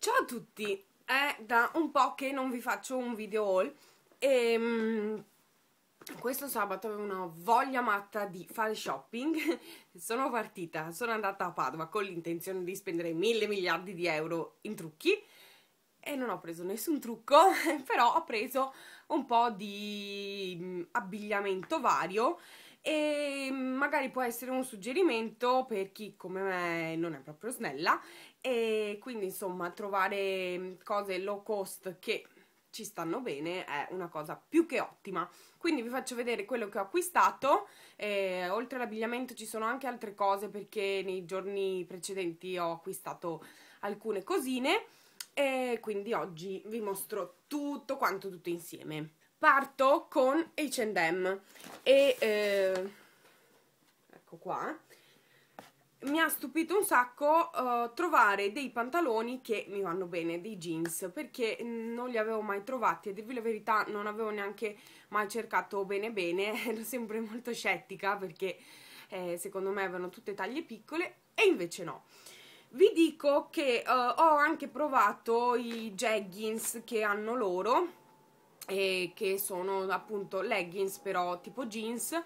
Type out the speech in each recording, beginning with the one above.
Ciao a tutti, è da un po' che non vi faccio un video haul e um, questo sabato avevo una voglia matta di fare shopping. Sono partita, sono andata a Padova con l'intenzione di spendere mille miliardi di euro in trucchi e non ho preso nessun trucco però ho preso un po' di mm, abbigliamento vario e magari può essere un suggerimento per chi come me non è proprio snella. E quindi insomma trovare cose low cost che ci stanno bene è una cosa più che ottima. Quindi vi faccio vedere quello che ho acquistato. Eh, oltre all'abbigliamento ci sono anche altre cose perché nei giorni precedenti ho acquistato alcune cosine. E quindi oggi vi mostro tutto quanto tutto insieme parto con H&M e eh, ecco qua. Mi ha stupito un sacco uh, trovare dei pantaloni che mi vanno bene, dei jeans, perché non li avevo mai trovati, a dirvi la verità non avevo neanche mai cercato bene bene, ero sempre molto scettica perché eh, secondo me avevano tutte taglie piccole e invece no. Vi dico che uh, ho anche provato i jeggings che hanno loro, e che sono appunto leggings però tipo jeans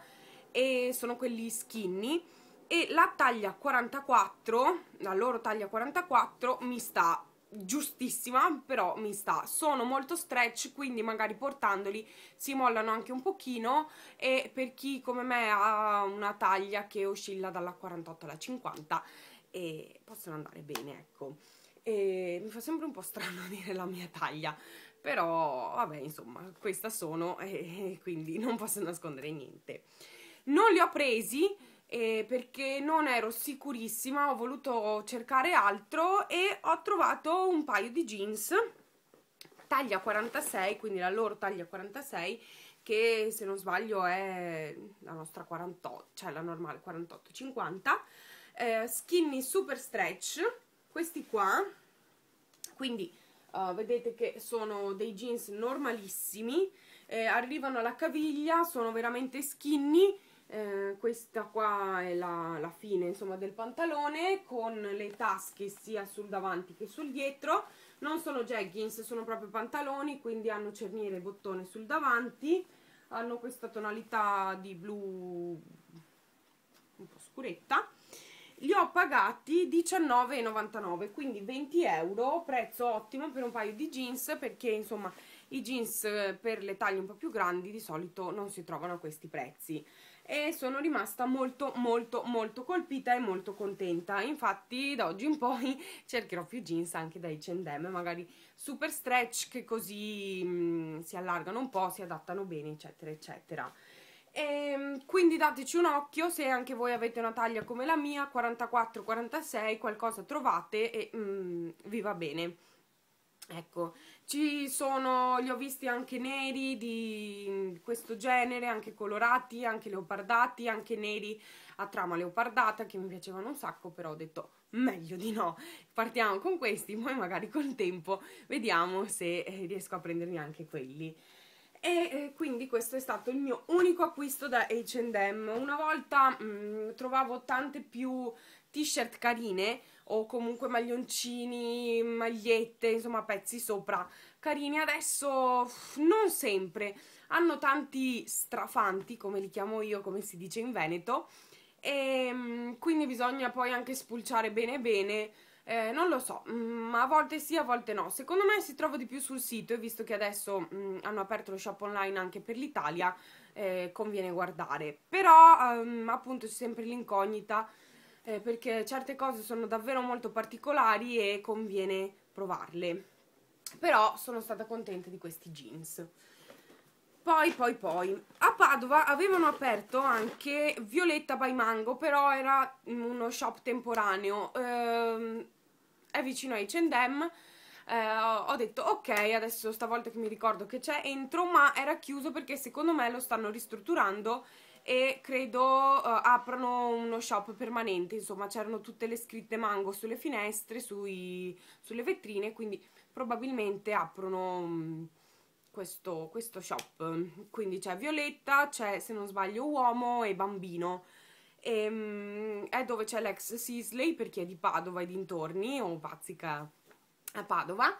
e sono quelli skinny e la taglia 44, la loro taglia 44 mi sta giustissima però mi sta. Sono molto stretch quindi magari portandoli si mollano anche un pochino e per chi come me ha una taglia che oscilla dalla 48 alla 50 e possono andare bene ecco. E mi fa sempre un po' strano dire la mia taglia però vabbè insomma questa sono e quindi non posso nascondere niente. Non li ho presi eh, perché non ero sicurissima ho voluto cercare altro e ho trovato un paio di jeans taglia 46 quindi la loro taglia 46 che se non sbaglio è la nostra 48 cioè la normale 48-50 eh, skinny super stretch questi qua. Quindi uh, vedete che sono dei jeans normalissimi eh, arrivano alla caviglia sono veramente skinny. Eh, questa qua è la, la, fine insomma del pantalone con le tasche sia sul davanti che sul dietro. Non sono jeggings sono proprio pantaloni quindi hanno cerniere e bottone sul davanti. Hanno questa tonalità di blu un po' scuretta li ho pagati 19,99 quindi 20 euro prezzo ottimo per un paio di jeans perché insomma i jeans eh, per le taglie un po' più grandi di solito non si trovano a questi prezzi. E sono rimasta molto molto molto colpita e molto contenta. Infatti da oggi in poi cercherò più jeans anche da H&M magari super stretch che così mh, mm, si allargano un po' si adattano bene eccetera eccetera e, ehm, quindi dateci un occhio se anche voi avete una taglia come la mia 44-46 qualcosa trovate e mm, vi va bene. Ecco ci sono li ho visti anche neri di questo genere anche colorati anche leopardati anche neri a trama leopardata che mi piacevano un sacco però ho detto meglio di no. Partiamo con questi poi magari col tempo vediamo se eh, riesco a prendermi anche quelli e eh, quindi questo è stato il mio unico acquisto da H&M una volta mh, mm, trovavo tante più t-shirt carine o comunque maglioncini, magliette, insomma pezzi sopra carini. Adesso non sempre. Hanno tanti strafanti come li chiamo io come si dice in Veneto. E ehm, quindi bisogna poi anche spulciare bene bene eh, non lo so, ma mm, a volte sì, a volte no. Secondo me si trova di più sul sito e visto che adesso mh, mm, hanno aperto lo shop online anche per l'Italia, eh, conviene guardare. Però um, appunto c'è sempre l'incognita eh, perché certe cose sono davvero molto particolari e conviene provarle. Però sono stata contenta di questi jeans. Poi, poi, poi, a Padova avevano aperto anche Violetta by Mango, però era uno shop temporaneo, ehm, è vicino a H&M, eh, ho detto ok, adesso stavolta che mi ricordo che c'è entro, ma era chiuso perché secondo me lo stanno ristrutturando e credo uh, aprano uno shop permanente, insomma c'erano tutte le scritte Mango sulle finestre, sui, sulle vetrine, quindi probabilmente aprono... Um, questo, questo shop. Quindi c'è Violetta, c'è se non sbaglio uomo e bambino e, um, è dove c'è l'ex Sisley per chi è di Padova e dintorni o Pazzica a Padova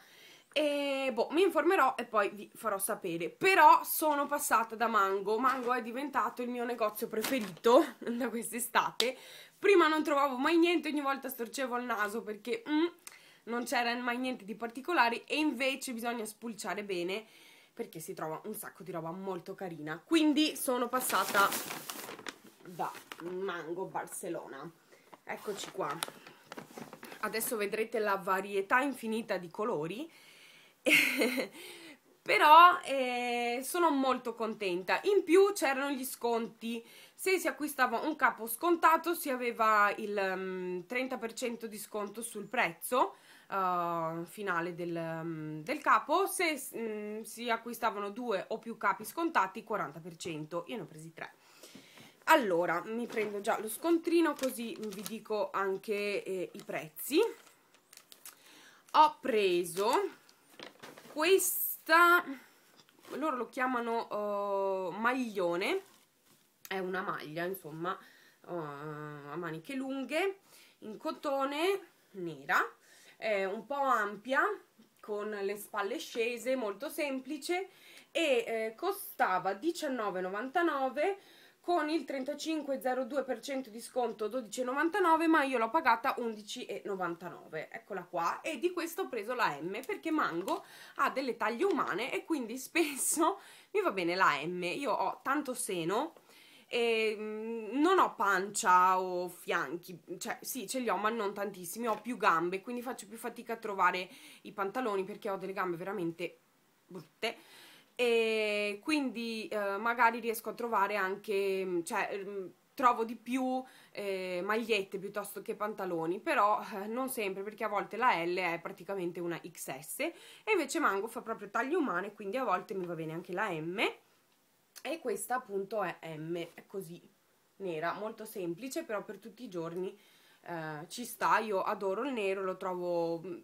e boh, mi informerò e poi vi farò sapere. Però sono passata da Mango. Mango è diventato il mio negozio preferito da quest'estate. Prima non trovavo mai niente, ogni volta storcevo il naso perché mm, non c'era mai niente di particolare e invece bisogna spulciare bene perché si trova un sacco di roba molto carina. Quindi sono passata da Mango Barcellona. Eccoci qua. Adesso vedrete la varietà infinita di colori. Però eh, sono molto contenta. In più c'erano gli sconti. Se si acquistava un capo scontato si aveva il um, mm, 30% di sconto sul prezzo uh, finale del, um, del, capo. Se um, si acquistavano due o più capi scontati 40% io ne ho presi tre allora mi prendo già lo scontrino così vi dico anche eh, i prezzi. Ho preso questa loro lo chiamano uh, maglione. È una maglia insomma uh, a maniche lunghe in cotone nera. È un po' ampia con le spalle scese molto semplice. E eh, costava 19,99 con il 35,02% di sconto 12,99 ma io l'ho pagata 11,99 eccola qua. E di questo ho preso la M perché Mango ha delle taglie umane e quindi spesso mi va bene la M. Io ho tanto seno e mm, non ho pancia o fianchi, cioè sì ce li ho ma non tantissimi, ho più gambe quindi faccio più fatica a trovare i pantaloni perché ho delle gambe veramente brutte e quindi eh, magari riesco a trovare anche, mm, cioè mm, trovo di più eh, magliette piuttosto che pantaloni, però eh, non sempre perché a volte la L è praticamente una XS e invece Mango fa proprio taglie umane, quindi a volte mi va bene anche la M e questa appunto è M, è così nera, molto semplice, però per tutti i giorni eh, ci sta, io adoro il nero, lo trovo mm,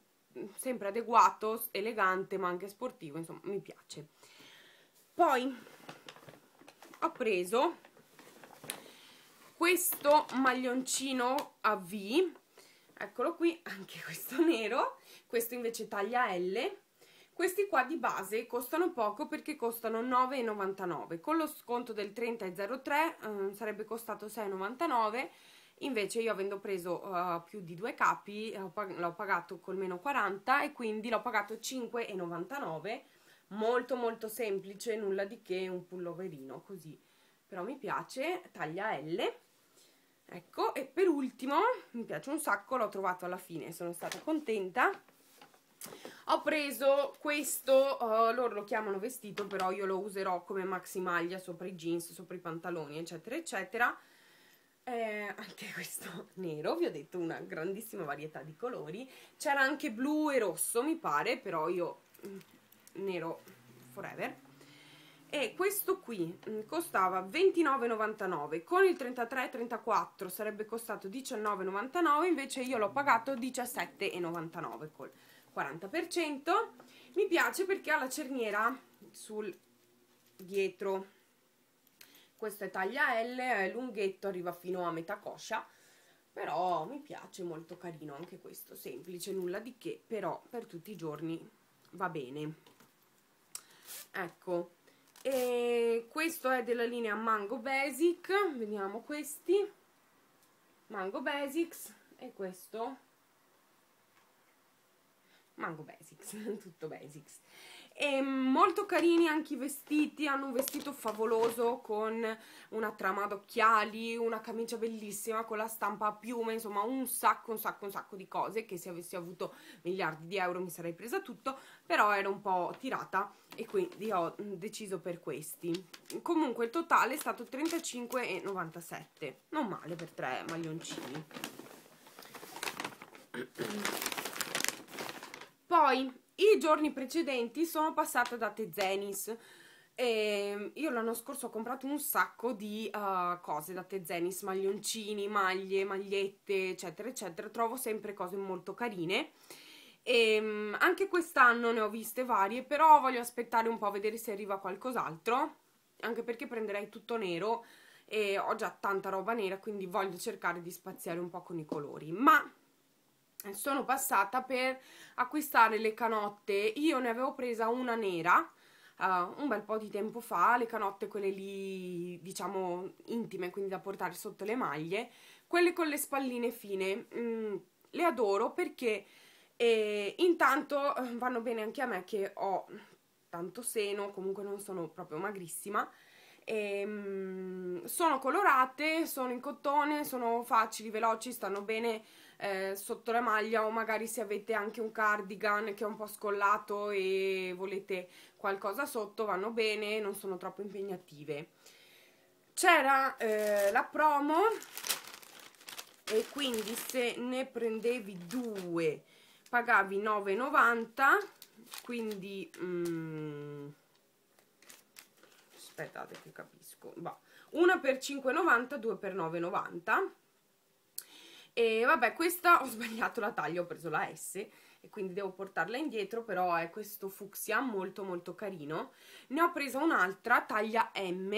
sempre adeguato, elegante ma anche sportivo, insomma mi piace poi ho preso questo maglioncino a V eccolo qui, anche questo nero questo invece taglia L. Questi qua di base costano poco perché costano 9,99 con lo sconto del 30,03 eh, sarebbe costato 6,99 invece io avendo preso uh, più di due capi l'ho pagato col meno 40 e quindi l'ho pagato 5,99 molto molto semplice, nulla di che, un pulloverino così, però mi piace, taglia L, ecco, e per ultimo, mi piace un sacco, l'ho trovato alla fine, sono stata contenta, ho preso questo, uh, loro lo chiamano vestito, però io lo userò come maxi maglia sopra i jeans, sopra i pantaloni, eccetera, eccetera, eh, anche questo nero, vi ho detto una grandissima varietà di colori, c'era anche blu e rosso mi pare, però io mm, nero forever. E questo qui mm, costava 29,99 con il 33,34 sarebbe costato 19,99 invece io l'ho pagato 17,99 col 40% mi piace perché ha la cerniera sul dietro. Questo è taglia L, è lunghetto, arriva fino a metà coscia però mi piace, molto carino anche questo, semplice, nulla di che però per tutti i giorni va bene ecco. E questo è della linea Mango Basic. Vediamo questi. Mango Basics. E questo Mango Basics, tutto Basics e molto carini anche i vestiti, hanno un vestito favoloso con una trama ad occhiali, una camicia bellissima con la stampa a piume, insomma un sacco, un sacco, un sacco di cose che se avessi avuto miliardi di euro mi sarei presa tutto, però era un po' tirata e quindi ho deciso per questi. Comunque il totale è stato 35,97, non male per tre maglioncini. Poi i giorni precedenti sono passata da Tezenis e io l'anno scorso ho comprato un sacco di uh, cose da Tezenis, maglioncini, maglie, magliette, eccetera, eccetera. Trovo sempre cose molto carine. E um, anche quest'anno ne ho viste varie, però voglio aspettare un po' a vedere se arriva qualcos'altro, anche perché prenderei tutto nero e ho già tanta roba nera, quindi voglio cercare di spaziare un po' con i colori. Ma sono passata per acquistare le canotte. Io ne avevo presa una nera uh, un bel po' di tempo fa le canotte quelle lì diciamo intime quindi da portare sotto le maglie quelle con le spalline fine. Mm, le adoro perché eh, intanto eh, vanno bene anche a me che ho tanto seno comunque non sono proprio magrissima. E, um, sono colorate, sono in cotone, sono facili, veloci, stanno bene eh, sotto la maglia o magari se avete anche un cardigan che è un po' scollato e volete qualcosa sotto vanno bene, non sono troppo impegnative. C'era eh, la promo e quindi se ne prendevi due pagavi 9,90 quindi mm, aspettate che capisco va. una per 5,90 due per 9,90 e vabbè questa ho sbagliato la taglia ho preso la S e quindi devo portarla indietro però è questo fucsia molto molto carino. Ne ho presa un'altra taglia M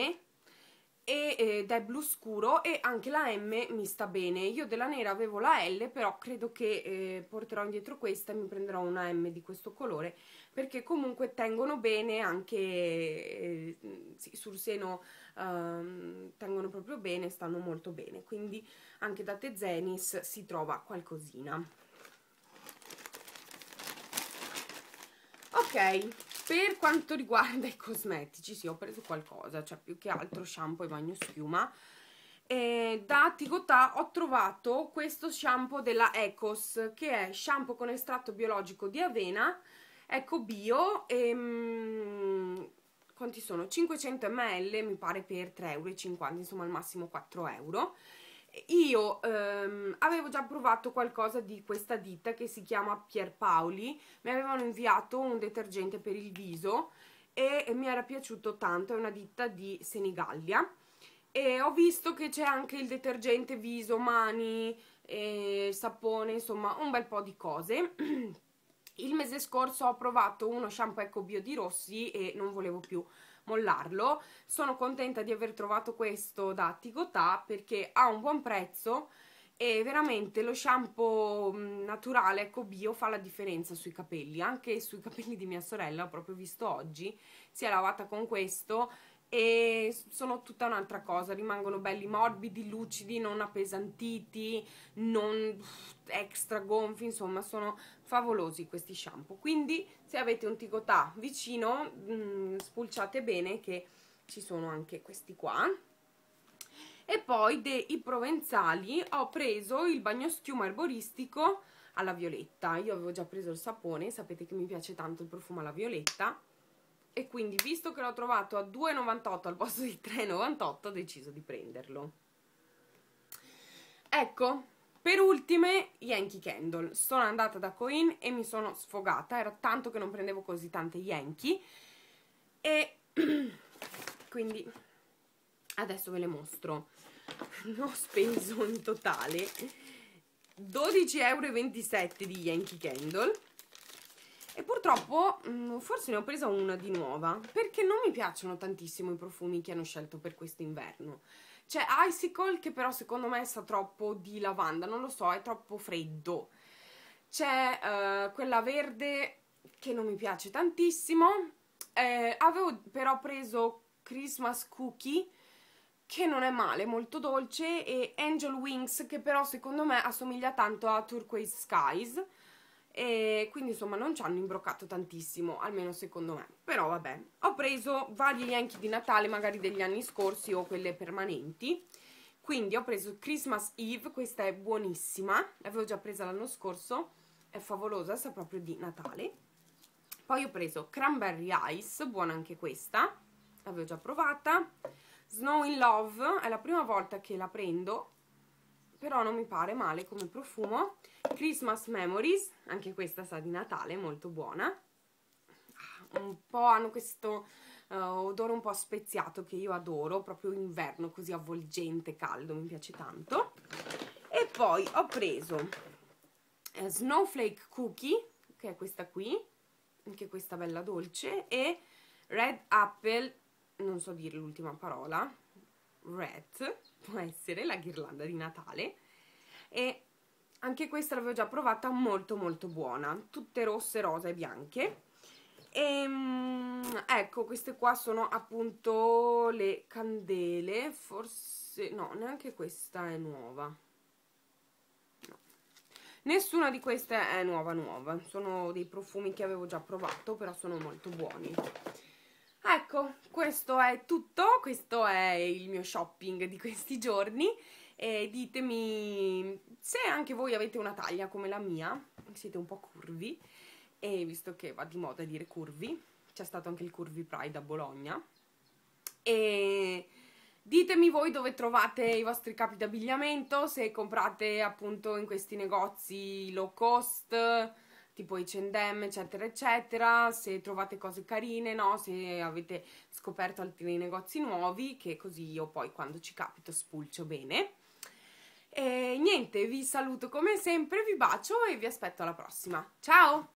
ed è blu scuro e anche la M mi sta bene. Io della nera avevo la L però credo che eh, porterò indietro questa e mi prenderò una M di questo colore perché comunque tengono bene anche eh, sul seno um, tengono proprio bene stanno molto bene. Quindi anche da Tezenis si trova qualcosina. Ok per quanto riguarda i cosmetici, sì, ho preso qualcosa, cioè più che altro shampoo e bagno schiuma. E da Tigotà ho trovato questo shampoo della Ecos, che è shampoo con estratto biologico di avena, ecco bio, e, mm, quanti sono? 500 ml, mi pare per 3,50 euro, insomma al massimo 4 euro. Io ehm, avevo già provato qualcosa di questa ditta che si chiama Pierpaoli, mi avevano inviato un detergente per il viso e, e mi era piaciuto tanto, è una ditta di Senigallia. E ho visto che c'è anche il detergente viso, mani, sapone, insomma un bel po' di cose il mese scorso ho provato uno shampoo Eco Bio di Rossi e non volevo più mollarlo. Sono contenta di aver trovato questo da Tigotà perché ha un buon prezzo e veramente lo shampoo mm, naturale eco bio fa la differenza sui capelli, anche sui capelli di mia sorella, ho proprio visto oggi, si è lavata con questo e sono tutta un'altra cosa, rimangono belli morbidi, lucidi, non appesantiti, non extra gonfi, insomma sono favolosi questi shampoo. Quindi se avete un tigotà vicino, mh, mm, spulciate bene che ci sono anche questi qua. E poi dei provenzali ho preso il bagnoschiuma erboristico alla violetta. Io avevo già preso il sapone, sapete che mi piace tanto il profumo alla violetta e quindi visto che l'ho trovato a 2,98 al posto di 3,98 ho deciso di prenderlo. Ecco per ultime Yankee Candle. Sono andata da Coin e mi sono sfogata. Era tanto che non prendevo così tante Yankee. E quindi adesso ve le mostro. Ne ho speso in totale 12,27 euro di Yankee Candle e purtroppo mm, forse ne ho presa una di nuova perché non mi piacciono tantissimo i profumi che hanno scelto per questo inverno. C'è Icicle che però secondo me sa troppo di lavanda non lo so, è troppo freddo. C'è uh, quella verde che non mi piace tantissimo. Eh, avevo però preso Christmas Cookie che non è male, molto dolce e Angel Wings che però secondo me assomiglia tanto a Turquoise Skies e quindi insomma non ci hanno imbroccato tantissimo, almeno secondo me. Però vabbè, ho preso vari Yankee di Natale, magari degli anni scorsi o quelle permanenti. Quindi ho preso Christmas Eve, questa è buonissima, l'avevo già presa l'anno scorso, è favolosa, sa proprio di Natale. Poi ho preso Cranberry Ice, buona anche questa, l'avevo già provata. Snow in Love, è la prima volta che la prendo, però non mi pare male come profumo. Christmas Memories anche questa sa di Natale, molto buona. Ah, un po' hanno questo uh, odore un po' speziato che io adoro proprio inverno così avvolgente, caldo, mi piace tanto. E poi ho preso uh, Snowflake Cookie che è questa qui anche questa bella dolce e Red Apple non so dire l'ultima parola red può essere la ghirlanda di Natale e anche questa l'avevo già provata, molto molto buona, tutte rosse, rosa e bianche. E, um, ecco, queste qua sono appunto le candele, forse, no, neanche questa è nuova. No. Nessuna di queste è nuova nuova, sono dei profumi che avevo già provato, però sono molto buoni. Ecco, questo è tutto, questo è il mio shopping di questi giorni. E ditemi se anche voi avete una taglia come la mia, siete un po' curvi e visto che va di moda dire curvi, c'è stato anche il Curvy Pride a Bologna. E ditemi voi dove trovate i vostri capi d'abbigliamento, se comprate appunto in questi negozi low cost tipo H&M eccetera eccetera se trovate cose carine no? Se avete scoperto altri negozi nuovi che così io poi quando ci capito spulcio bene. E niente vi saluto come sempre vi bacio e vi aspetto alla prossima. Ciao